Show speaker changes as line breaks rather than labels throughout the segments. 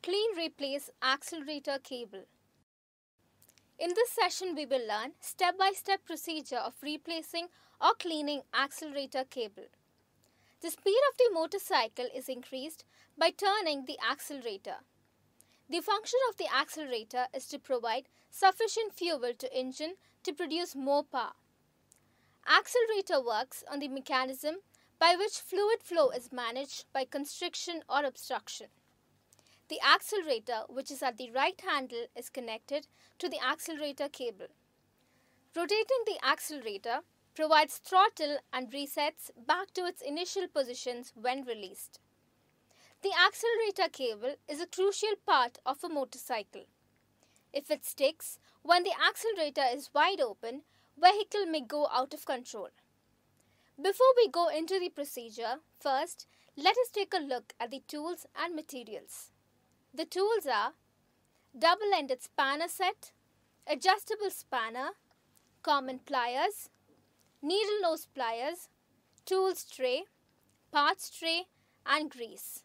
Clean Replace Accelerator Cable. In this session, we will learn step-by-step procedure of replacing or cleaning accelerator cable. The speed of the motorcycle is increased by turning the accelerator. The function of the accelerator is to provide sufficient fuel to engine to produce more power. Accelerator works on the mechanism by which fluid flow is managed by constriction or obstruction. The accelerator, which is at the right handle, is connected to the accelerator cable. Rotating the accelerator provides throttle and resets back to its initial positions when released. The accelerator cable is a crucial part of a motorcycle. If it sticks when the accelerator is wide open, vehicle may go out of control. Before we go into the procedure, first let us take a look at the tools and materials. The tools are double-ended spanner set, adjustable spanner, common pliers, needle nose pliers, tools tray, parts tray and grease.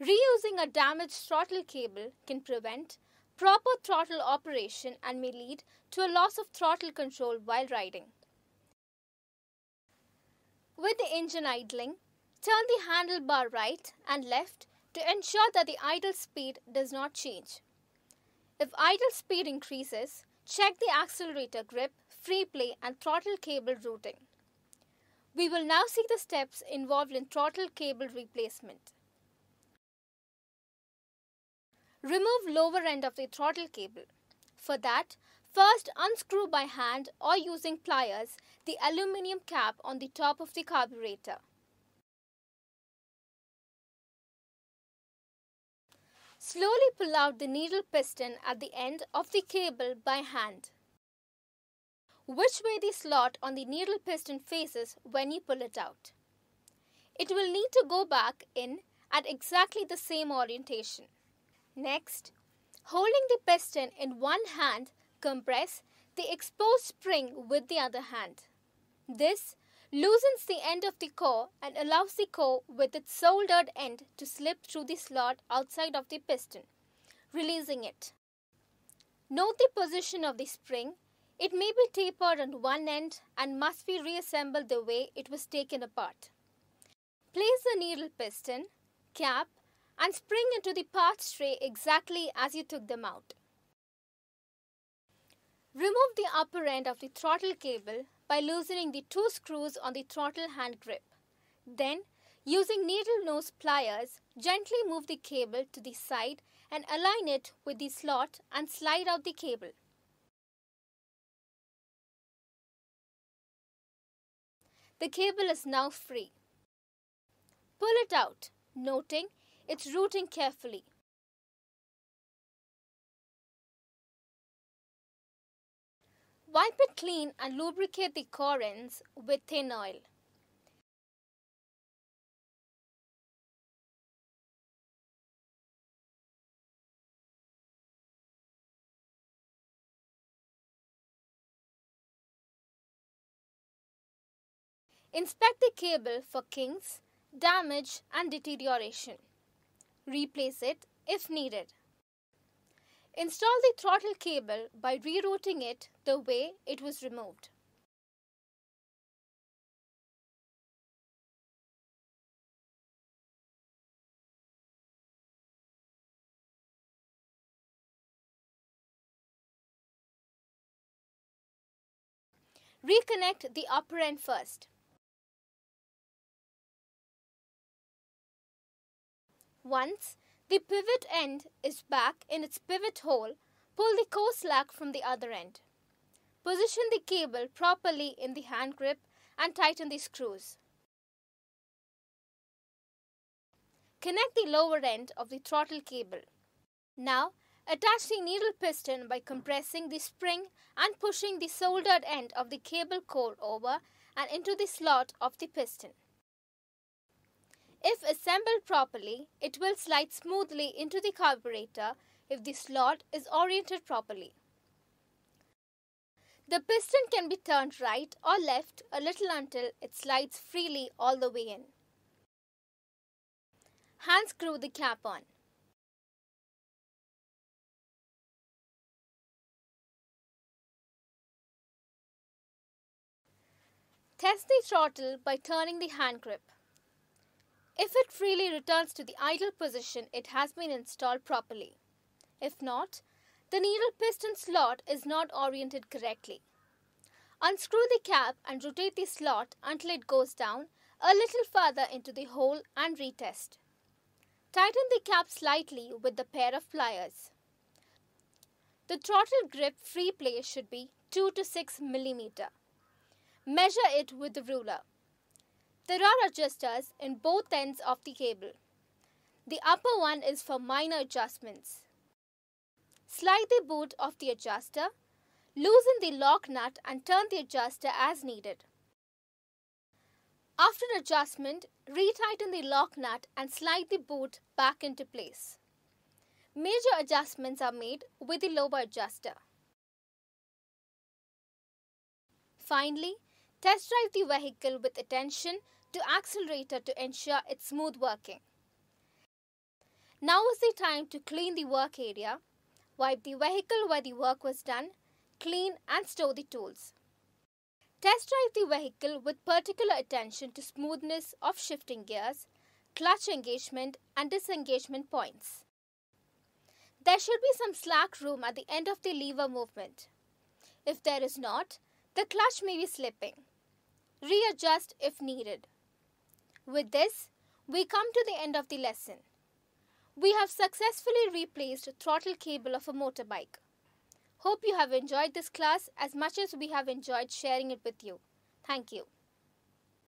Reusing a damaged throttle cable can prevent proper throttle operation and may lead to a loss of throttle control while riding. With the engine idling, turn the handlebar right and left to ensure that the idle speed does not change. If idle speed increases, check the accelerator grip, free play and throttle cable routing. We will now see the steps involved in throttle cable replacement. Remove lower end of the throttle cable. For that, first unscrew by hand or using pliers the aluminium cap on the top of the carburetor. Slowly pull out the needle piston at the end of the cable by hand. Which way the slot on the needle piston faces when you pull it out. It will need to go back in at exactly the same orientation. Next, holding the piston in one hand, compress the exposed spring with the other hand. This loosens the end of the core and allows the core with its soldered end to slip through the slot outside of the piston, releasing it. Note the position of the spring. It may be tapered on one end and must be reassembled the way it was taken apart. Place the needle piston, cap and spring into the parts tray exactly as you took them out. Remove the upper end of the throttle cable by loosening the two screws on the throttle hand grip. Then, using needle nose pliers, gently move the cable to the side and align it with the slot and slide out the cable. The cable is now free. Pull it out, noting its routing carefully. Wipe it clean and lubricate the core ends with thin oil. Inspect the cable for kinks, damage and deterioration. Replace it if needed. Install the throttle cable by rerouting it the way it was removed. Reconnect the upper end first. Once the pivot end is back in its pivot hole. Pull the core slack from the other end. Position the cable properly in the hand grip and tighten the screws. Connect the lower end of the throttle cable. Now, attach the needle piston by compressing the spring and pushing the soldered end of the cable core over and into the slot of the piston. If assembled properly, it will slide smoothly into the carburetor if the slot is oriented properly. The piston can be turned right or left a little until it slides freely all the way in. hand screw the cap on. Test the throttle by turning the hand grip. If it freely returns to the idle position, it has been installed properly. If not, the needle piston slot is not oriented correctly. Unscrew the cap and rotate the slot until it goes down a little further into the hole and retest. Tighten the cap slightly with the pair of pliers. The throttle grip free play should be 2 to 6 mm. Measure it with the ruler. There are adjusters in both ends of the cable. The upper one is for minor adjustments. Slide the boot of the adjuster, loosen the lock nut and turn the adjuster as needed. After adjustment, retighten the lock nut and slide the boot back into place. Major adjustments are made with the lower adjuster. Finally, test drive the vehicle with attention to accelerator to ensure its smooth working. Now is the time to clean the work area, wipe the vehicle where the work was done, clean and store the tools. Test drive the vehicle with particular attention to smoothness of shifting gears, clutch engagement and disengagement points. There should be some slack room at the end of the lever movement. If there is not, the clutch may be slipping. Readjust if needed. With this, we come to the end of the lesson. We have successfully replaced throttle cable of a motorbike. Hope you have enjoyed this class as much as we have enjoyed sharing it with you. Thank you.